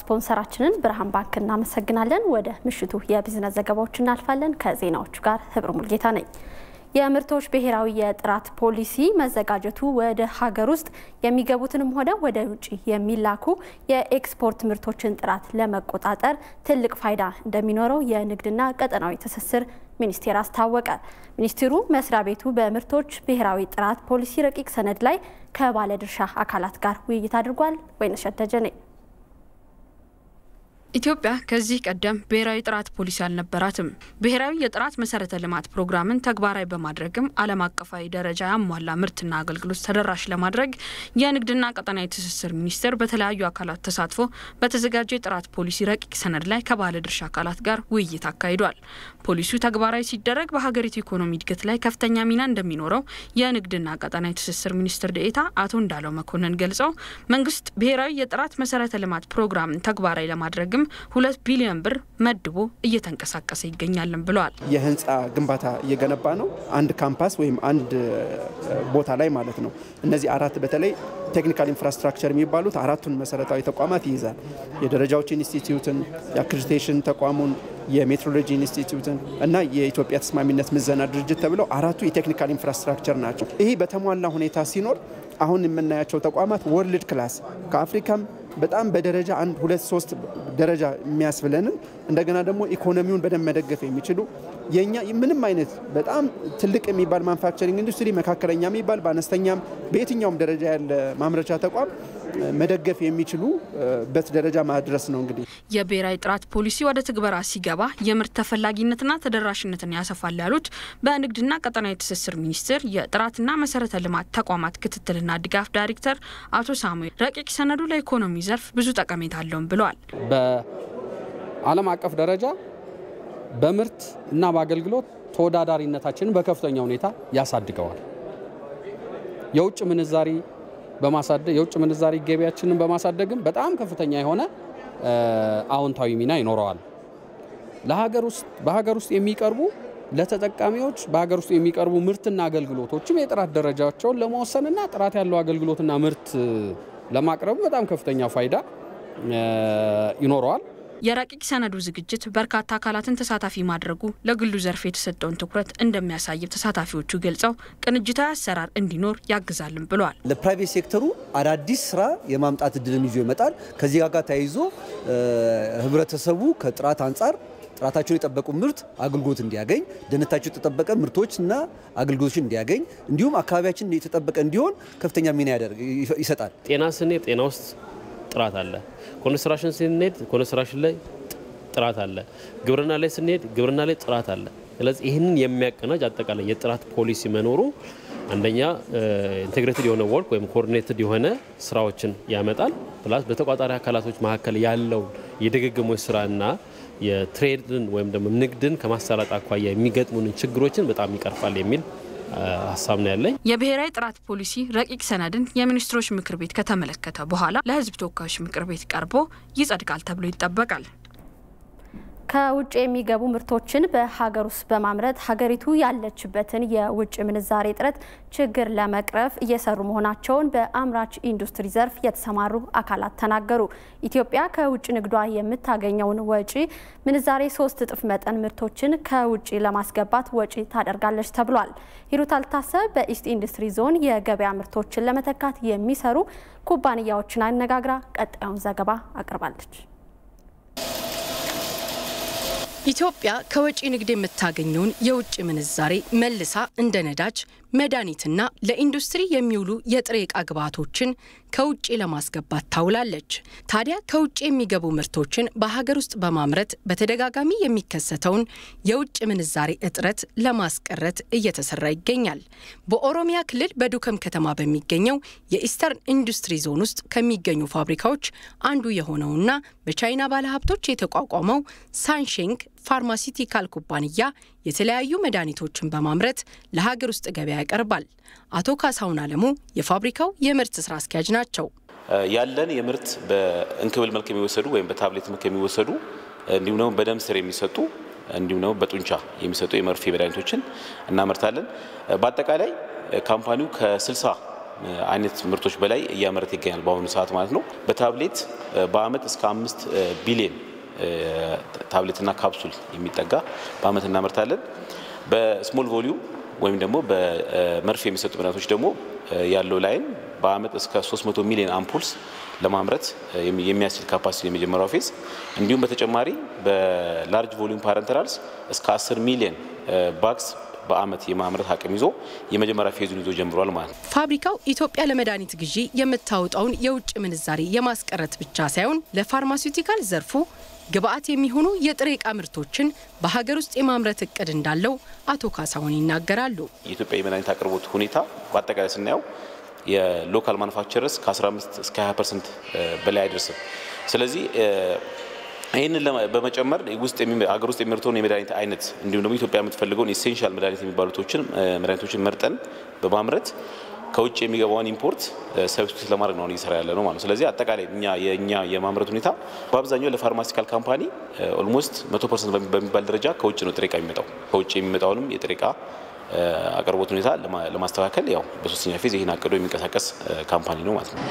ስፖንሰራችንን ብርሃን ባንክ እናመሰግናለን። ወደ ምሽቱ የቢዝነስ ዘገባዎች እናልፋለን። ከዜናዎቹ ጋር ህብረ ሙልጌታ ነኝ። የምርቶች ብሔራዊ የጥራት ፖሊሲ መዘጋጀቱ ወደ ሀገር ውስጥ የሚገቡትንም ሆነ ወደ ውጭ የሚላኩ የኤክስፖርት ምርቶችን ጥራት ለመቆጣጠር ትልቅ ፋይዳ እንደሚኖረው የንግድና ቀጠናዊ ትስስር ሚኒስቴር አስታወቀ። ሚኒስቴር መስሪያ ቤቱ በምርቶች ብሔራዊ ጥራት ፖሊሲ ረቂቅ ሰነድ ላይ ከባለድርሻ አካላት ጋር ውይይት አድርጓል። ወይንሸት ደጀኔ ኢትዮጵያ ከዚህ ቀደም ብሔራዊ ጥራት ፖሊሲ አልነበራትም። ብሔራዊ የጥራት መሰረተ ልማት ፕሮግራምን ተግባራዊ በማድረግም ዓለም አቀፋዊ ደረጃ ያሟላ ምርትና አገልግሎት ተደራሽ ለማድረግ የንግድና ቀጠናዊ ትስስር ሚኒስቴር በተለያዩ አካላት ተሳትፎ በተዘጋጀ የጥራት ፖሊሲ ረቂቅ ሰነድ ላይ ከባለድርሻ አካላት ጋር ውይይት አካሂዷል። ፖሊሲው ተግባራዊ ሲደረግ በሀገሪቱ ኢኮኖሚ እድገት ላይ ከፍተኛ ሚና እንደሚኖረው የንግድና ቀጠናዊ ትስስር ሚኒስትር ዴኤታ አቶ እንዳለው መኮንን ገልጸው መንግስት ብሔራዊ የጥራት መሰረተ ልማት ፕሮግራምን ተግባራዊ ለማድረግ ሁለት ቢሊዮን ብር መድቦ እየተንቀሳቀሰ ይገኛል ብለዋል። የህንፃ ግንባታ እየገነባ ነው። አንድ ካምፓስ ወይም አንድ ቦታ ላይ ማለት ነው። እነዚህ አራት በተለይ technical infrastructure የሚባሉት አራቱን መሰረታዊ ተቋማት ይይዛል። የደረጃዎች ኢንስቲትዩትን፣ የአክሬዲቴሽን ተቋሙን፣ የሜትሮሎጂ ኢንስቲትዩትን እና የኢትዮጵያ ተስማሚነት ምዘና ድርጅት ተብለው አራቱ የ technical infrastructure ናቸው። ይህ በተሟላ ሁኔታ ሲኖር አሁን የምናያቸው ተቋማት world class ከአፍሪካም በጣም በደረጃ አንድ ሁለት ሶስት ደረጃ የሚያስብለንን እንደገና ደግሞ ኢኮኖሚውን በደንብ መደገፍ የሚችሉ የኛ ምንም አይነት በጣም ትልቅ የሚባል ማኑፋክቸሪንግ ኢንዱስትሪ መካከለኛ የሚባል በአነስተኛም በየትኛውም ደረጃ ያለ ማምረቻ ተቋም መደገፍ የሚችሉበት ደረጃ ማድረስ ነው። እንግዲህ የብሔራዊ ጥራት ፖሊሲ ወደ ትግበራ ሲገባ የምርት ተፈላጊነትና ተደራሽነትን ያሰፋል ያሉት በንግድና ቀጠናዊ ትስስር ሚኒስቴር የጥራትና መሰረተ ልማት ተቋማት ክትትልና ድጋፍ ዳይሬክተር አቶ ሳሙኤል ረቂቅ ሰነዱ ለኢኮኖሚ ዘርፍ ብዙ ጠቀሜታ አለውም ብለዋል። በዓለም አቀፍ ደረጃ በምርት እና በአገልግሎት ተወዳዳሪነታችንን በከፍተኛ ሁኔታ ያሳድገዋል። የውጭ ምንዛሪ በማሳደግ የውጭ ምንዛሪ ገቢያችንን በማሳደግም በጣም ከፍተኛ የሆነ አዎንታዊ ሚና ይኖረዋል። ለሀገር ውስጥ በሀገር ውስጥ የሚቀርቡ ለተጠቃሚዎች በሀገር ውስጥ የሚቀርቡ ምርትና አገልግሎቶችም የጥራት ደረጃቸውን ለመወሰንና ጥራት ያለው አገልግሎትና ምርት ለማቅረቡ በጣም ከፍተኛ ፋይዳ ይኖረዋል። የረቂቅ ሰነዱ ዝግጅት በርካታ አካላትን ተሳታፊ ማድረጉ ለግሉ ዘርፍ የተሰጠውን ትኩረት እንደሚያሳይም ተሳታፊዎቹ ገልጸው ቅንጅታዊ አሰራር እንዲኖር ያግዛልም ብለዋል። ለ private sector ኡ አዳዲስ ስራ የማምጣት እድልን ይዞ ይመጣል። ከዚህ ጋር ተያይዞ ህብረተሰቡ ከጥራት አንጻር ጥራታቸውን የጠበቁ ምርት አገልግሎት እንዲያገኝ፣ ደህንነታቸው የተጠበቀ ምርቶች እና አገልግሎቶች እንዲያገኝ እንዲሁም አካባቢያችን የተጠበቀ እንዲሆን ከፍተኛ ሚና ይሰጣል። ጤና ስንሄድ ጤና ውስጥ ጥራት አለ። ኮንስትራክሽን ስንሄድ ኮንስትራክሽን ላይ ጥራት አለ። ግብርና ላይ ስንሄድ ግብርና ላይ ጥራት አለ። ስለዚህ ይህንን የሚያቀናጅ አጠቃላይ የጥራት ፖሊሲ መኖሩ አንደኛ integrated የሆነ work ወይም coordinated የሆነ ስራዎችን ያመጣል። plus በተቆጣጣሪ አካላቶች መካከል ያለው የድግግሞሽ ስራና የ trade ን ወይም ደግሞ ንግድን ከማሳለጥ አኳያ የሚገጥሙንን ችግሮችን በጣም ይቀርፋል የሚል ሀሳብ ነው ያለኝ። የብሔራዊ ጥራት ፖሊሲ ረቂቅ ሰነድን የሚኒስትሮች ምክር ቤት ከተመለከተ በኋላ ለሕዝብ ተወካዮች ምክር ቤት ቀርቦ ይጸድቃል ተብሎ ይጠበቃል። ከውጭ የሚገቡ ምርቶችን በሀገር ውስጥ በማምረት ሀገሪቱ ያለችበትን የውጭ ምንዛሬ እጥረት ችግር ለመቅረፍ እየሰሩ መሆናቸውን በአምራች ኢንዱስትሪ ዘርፍ የተሰማሩ አካላት ተናገሩ። ኢትዮጵያ ከውጭ ንግዷ የምታገኘውን ወጪ ምንዛሬ ሶስት እጥፍ መጠን ምርቶችን ከውጭ ለማስገባት ወጪ ታደርጋለች ተብሏል። ሂሩት አልታሰብ በኢስት ኢንዱስትሪ ዞን የገበያ ምርቶችን ለመተካት የሚሰሩ ኩባንያዎችን አነጋግራ ቀጣዩን ዘገባ አቅርባለች። ኢትዮጵያ ከወጪ ንግድ የምታገኘውን የውጭ ምንዛሬ መልሳ እንደ ነዳጅ፣ መድኃኒትና ለኢንዱስትሪ የሚውሉ የጥሬ ዕቃ ግብዓቶችን ከውጭ ለማስገባት ታውላለች። ታዲያ ከውጭ የሚገቡ ምርቶችን በሀገር ውስጥ በማምረት በተደጋጋሚ የሚከሰተውን የውጭ ምንዛሬ እጥረት ለማስቀረት እየተሰራ ይገኛል። በኦሮሚያ ክልል በዱከም ከተማ በሚገኘው የኢስተርን ኢንዱስትሪ ዞን ውስጥ ከሚገኙ ፋብሪካዎች አንዱ የሆነውና በቻይና ባለሀብቶች የተቋቋመው ሳንሼንግ ፋርማሲቲካል ኩባንያ የተለያዩ መድኃኒቶችን በማምረት ለሀገር ውስጥ ገበያ ያቀርባል። አቶ ካሳሁን አለሙ የፋብሪካው የምርት ስራ አስኪያጅ ናቸው። ያለን የምርት በእንክብል መልክ የሚወሰዱ ወይም በታብሌት መልክ የሚወሰዱ እንዲሁም ደግሞ በደም ስር የሚሰጡ እንዲሁም ደግሞ በጡንቻ የሚሰጡ የመርፌ መድኃኒቶችን እናመርታለን። በአጠቃላይ company ው ከ60 አይነት ምርቶች በላይ እያመረተ ይገኛል በአሁኑ ሰዓት ማለት ነው። በታብሌት በአመት እስከ አምስት ቢሊዮን tablet ና capsule የሚጠጋ በአመት እናመርታለን። በ small volume ወይም ደግሞ በመርፌ የሚሰጡ መድኃኒቶች ደግሞ ያለው line በአመት እስከ 300 ሚሊዮን ampoules ለማምረት የሚያስችል capacity የመጀመሪያው phase፣ እንዲሁም በተጨማሪ በ large volume parenterals እስከ 10 ሚሊዮን bags በአመት የማምረት አቅም ይዞ የመጀመሪያ phase ኡን ይዞ ጀምሯል ማለት ነው። ፋብሪካው ኢትዮጵያ ለመድኃኒት ግዢ የምታወጣውን የውጭ ምንዛሬ የማስቀረት ብቻ ሳይሆን ለ pharmaceutical ዘርፉ ግብአት የሚሆኑ የጥሬ ዕቃ ምርቶችን በሀገር ውስጥ የማምረት እቅድ እንዳለው አቶ ካሳሁን ይናገራሉ። የኢትዮጵያ የመድኃኒት አቅርቦት ሁኔታ በአጠቃላይ ስናየው የ local manufacturers ከ15 እስከ 20 percent በላይ አይደርስም። ስለዚህ ይህንን በመጨመር ውስጥ ሀገር ውስጥ የሚመረተውን የመድኃኒት አይነት እንዲሁም ደግሞ ኢትዮጵያ የምትፈልገውን essential መድኃኒት የሚባሉቶችን መድኃኒቶችን መርጠን በማምረት ከውጭ የሚገባውን import substitute ለማድረግ ነው እየሰራ ያለ ነው ማለት። ስለዚህ አጠቃላይ እኛ የእኛ የማምረት ሁኔታ በአብዛኛው ለ pharmaceutical company almost መቶ percent በሚባል ደረጃ ከውጭ ነው ጥሬ ዕቃ የሚመጣው። ከውጭ የሚመጣውንም የጥሬ ዕቃ አቅርቦት ሁኔታ ለማስተካከል ያው በሶስተኛ phase ይህን አቅዶ የሚንቀሳቀስ company ነው ማለት ነው።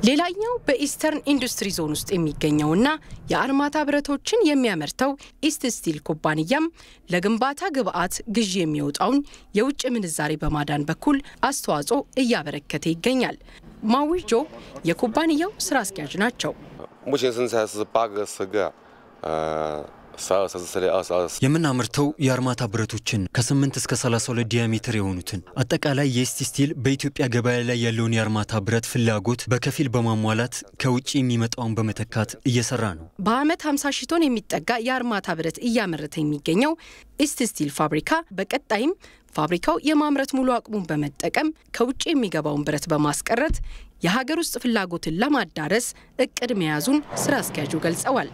ሌላኛው በኢስተርን ኢንዱስትሪ ዞን ውስጥ የሚገኘውና የአርማታ ብረቶችን የሚያመርተው ኢስት ስቲል ኩባንያም ለግንባታ ግብአት ግዢ የሚወጣውን የውጭ ምንዛሬ በማዳን በኩል አስተዋጽኦ እያበረከተ ይገኛል። ማዊጆ የኩባንያው ስራ አስኪያጅ ናቸው። የምናመርተው የአርማታ ብረቶችን ከ8 እስከ 32 diameter የሆኑትን አጠቃላይ የኢስት ስቲል በኢትዮጵያ ገበያ ላይ ያለውን የአርማታ ብረት ፍላጎት በከፊል በማሟላት ከውጭ የሚመጣውን በመተካት እየሰራ ነው። በአመት 50 ሺህ ቶን የሚጠጋ የአርማታ ብረት እያመረተ የሚገኘው ኢስት ስቲል ፋብሪካ በቀጣይም ፋብሪካው የማምረት ሙሉ አቅሙን በመጠቀም ከውጭ የሚገባውን ብረት በማስቀረት የሀገር ውስጥ ፍላጎትን ለማዳረስ እቅድ መያዙን ስራ አስኪያጁ ገልጸዋል።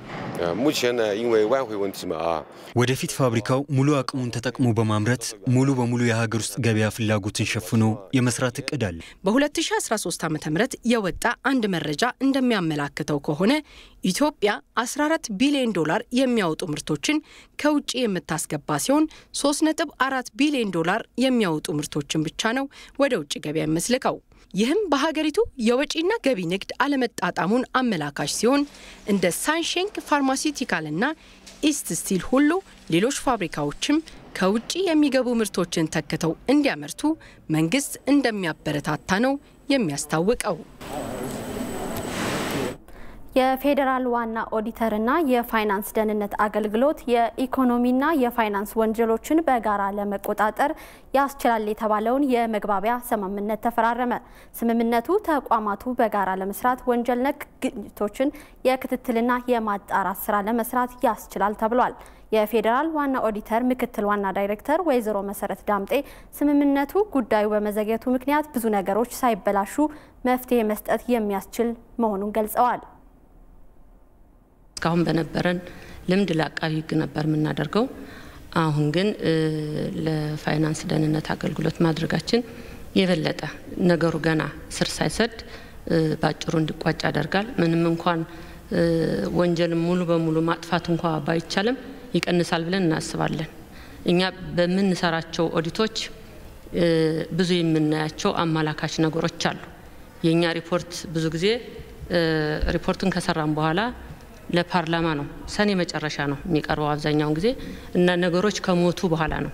ወደፊት ፋብሪካው ሙሉ አቅሙን ተጠቅሞ በማምረት ሙሉ በሙሉ የሀገር ውስጥ ገበያ ፍላጎትን ሸፍኖ የመስራት እቅድ አለ። በ2013 ዓ ም የወጣ አንድ መረጃ እንደሚያመላክተው ከሆነ ኢትዮጵያ 14 ቢሊዮን ዶላር የሚያወጡ ምርቶችን ከውጭ የምታስገባ ሲሆን 3.4 ቢሊዮን ዶላር የሚያወጡ ምርቶችን ብቻ ነው ወደ ውጭ ገበያ የምትልከው። ይህም በሀገሪቱ የወጪና ገቢ ንግድ አለመጣጣሙን አመላካሽ ሲሆን እንደ ሳንሼንግ ፋርማሲውቲካልና ኢስት ስቲል ሁሉ ሌሎች ፋብሪካዎችም ከውጭ የሚገቡ ምርቶችን ተክተው እንዲያመርቱ መንግስት እንደሚያበረታታ ነው የሚያስታውቀው። የፌዴራል ዋና ኦዲተርና የፋይናንስ ደህንነት አገልግሎት የኢኮኖሚና የፋይናንስ ወንጀሎችን በጋራ ለመቆጣጠር ያስችላል የተባለውን የመግባቢያ ስምምነት ተፈራረመ። ስምምነቱ ተቋማቱ በጋራ ለመስራት ወንጀል ነክ ግኝቶችን የክትትልና የማጣራት ስራ ለመስራት ያስችላል ተብሏል። የፌዴራል ዋና ኦዲተር ምክትል ዋና ዳይሬክተር ወይዘሮ መሰረት ዳምጤ ስምምነቱ ጉዳዩ በመዘግየቱ ምክንያት ብዙ ነገሮች ሳይበላሹ መፍትሄ መስጠት የሚያስችል መሆኑን ገልጸዋል። እስካሁን በነበረን ልምድ ለአቃቢ ሕግ ነበር የምናደርገው። አሁን ግን ለፋይናንስ ደህንነት አገልግሎት ማድረጋችን የበለጠ ነገሩ ገና ስር ሳይሰድ በአጭሩ እንዲቋጭ ያደርጋል። ምንም እንኳን ወንጀልን ሙሉ በሙሉ ማጥፋት እንኳ ባይቻልም ይቀንሳል ብለን እናስባለን። እኛ በምንሰራቸው ኦዲቶች ብዙ የምናያቸው አመላካች ነገሮች አሉ። የእኛ ሪፖርት ብዙ ጊዜ ሪፖርቱን ከሰራን በኋላ ለፓርላማ ነው ሰኔ መጨረሻ ነው የሚቀርበው አብዛኛውን ጊዜ እና ነገሮች ከሞቱ በኋላ ነው።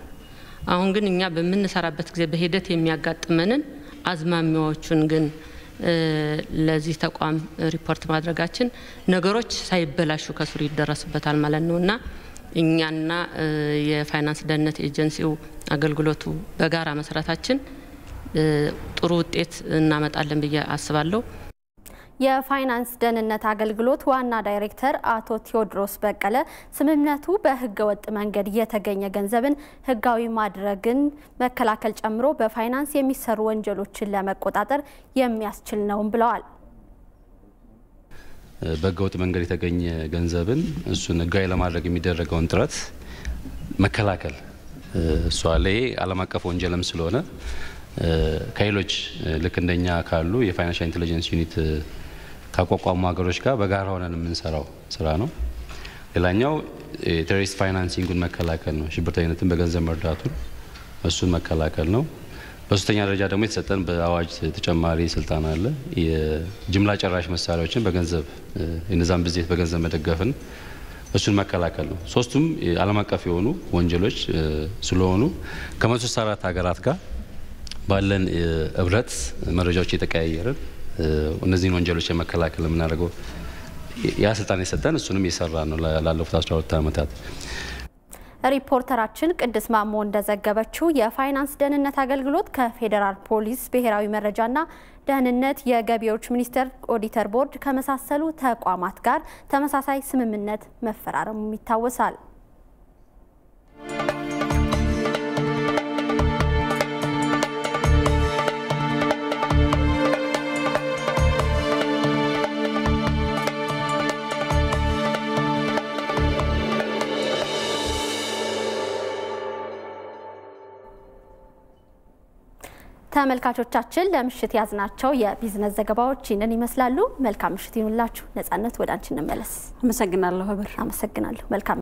አሁን ግን እኛ በምንሰራበት ጊዜ በሂደት የሚያጋጥመንን አዝማሚያዎቹን ግን ለዚህ ተቋም ሪፖርት ማድረጋችን ነገሮች ሳይበላሹ ከስሩ ይደረስበታል ማለት ነው እና እኛና የፋይናንስ ደህንነት ኤጀንሲው አገልግሎቱ በጋራ መስራታችን ጥሩ ውጤት እናመጣለን ብዬ አስባለሁ። የፋይናንስ ደህንነት አገልግሎት ዋና ዳይሬክተር አቶ ቴዎድሮስ በቀለ ስምምነቱ በህገ ወጥ መንገድ የተገኘ ገንዘብን ህጋዊ ማድረግን መከላከል ጨምሮ በፋይናንስ የሚሰሩ ወንጀሎችን ለመቆጣጠር የሚያስችል ነውም ብለዋል። በህገ ወጥ መንገድ የተገኘ ገንዘብን እሱን ህጋዊ ለማድረግ የሚደረገውን ጥረት መከላከል እሷ ላይ ዓለም አቀፍ ወንጀልም ስለሆነ ከሌሎች ልክ እንደኛ ካሉ የ financial intelligence unit ካቋቋሙ ሀገሮች ጋር በጋራ ሆነን የምንሰራው ስራ ነው። ሌላኛው የ terrorist financing ኡን መከላከል ነው። ሽብርተኝነትን በገንዘብ መርዳቱን እሱን መከላከል ነው። በሶስተኛ ደረጃ ደግሞ የተሰጠን በአዋጅ ተጨማሪ ስልጣን አለ። የጅምላ ጨራሽ መሳሪያዎችን በገንዘብ የነዛን ብዜት በገንዘብ መደገፍን እሱን መከላከል ነው። ሶስቱም ዓለም አቀፍ የሆኑ ወንጀሎች ስለሆኑ ከመቶ ስልሳ አራት ሀገራት ጋር ባለን ህብረት መረጃዎች የተቀያየርን እነዚህን ወንጀሎች የመከላከል የምናደርገው ያ ስልጣን የሰጠን እሱንም የሰራ ነው ላለፉት 12 ዓመታት። ሪፖርተራችን ቅድስ ማሞ እንደዘገበችው የፋይናንስ ደህንነት አገልግሎት ከፌዴራል ፖሊስ፣ ብሔራዊ መረጃና ደህንነት፣ የገቢዎች ሚኒስቴር፣ ኦዲተር ቦርድ ከመሳሰሉ ተቋማት ጋር ተመሳሳይ ስምምነት መፈራረሙም ይታወሳል። ተመልካቾቻችን ለምሽት ያዝናቸው የቢዝነስ ዘገባዎች ይህንን ይመስላሉ። መልካም ምሽት ይሁንላችሁ። ነጻነት፣ ወደ አንቺ እንመለስ። አመሰግናለሁ ህብር። አመሰግናለሁ። መልካም